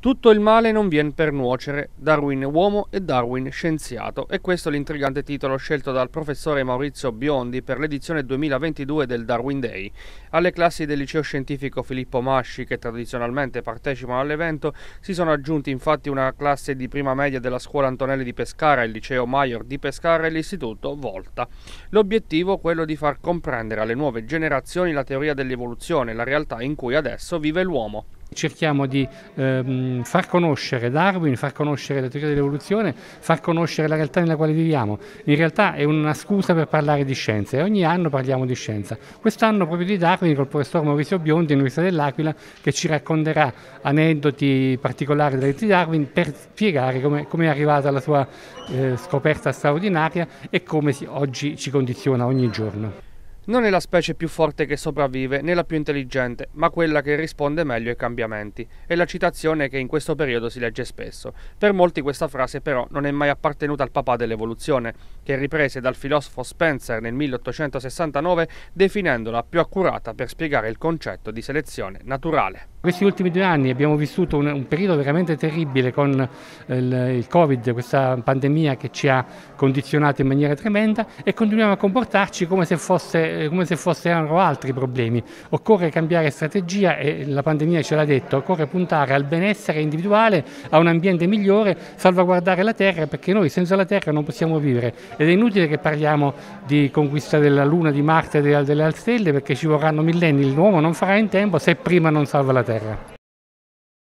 Tutto il male non vien per nuocere, Darwin uomo e Darwin scienziato. E questo è l'intrigante titolo scelto dal professore Maurizio Biondi per l'edizione 2022 del Darwin Day. Alle classi del liceo scientifico Filippo Masci, che tradizionalmente partecipano all'evento, si sono aggiunti infatti una classe di prima media della scuola Antonelli di Pescara, il liceo Maior di Pescara e l'istituto Volta. L'obiettivo è quello di far comprendere alle nuove generazioni la teoria dell'evoluzione, la realtà in cui adesso vive l'uomo. Cerchiamo di ehm, far conoscere Darwin, far conoscere la teoria dell'evoluzione, far conoscere la realtà nella quale viviamo. In realtà è una scusa per parlare di scienza e ogni anno parliamo di scienza. Quest'anno proprio di Darwin col professor Maurizio Biondi all'Università dell'Aquila che ci racconterà aneddoti particolari della di Darwin per spiegare come, come è arrivata alla sua eh, scoperta straordinaria e come si, oggi ci condiziona ogni giorno. Non è la specie più forte che sopravvive né la più intelligente, ma quella che risponde meglio ai cambiamenti. È la citazione che in questo periodo si legge spesso. Per molti questa frase però non è mai appartenuta al papà dell'evoluzione, che riprese dal filosofo Spencer nel 1869 definendola più accurata per spiegare il concetto di selezione naturale. Questi ultimi due anni abbiamo vissuto un, un periodo veramente terribile con il, il, Covid, questa pandemia che ci ha condizionato in maniera tremenda e continuiamo a comportarci come se, fosse, come se fossero altri problemi. Occorre cambiare strategia e la pandemia ce l'ha detto, occorre puntare al benessere individuale, a un ambiente migliore, salvaguardare la terra perché noi senza la terra non possiamo vivere ed è inutile che parliamo di conquista della Luna, di Marte delle, delle stelle perché ci vorranno millenni, l'uomo non farà in tempo se prima non salva la terra.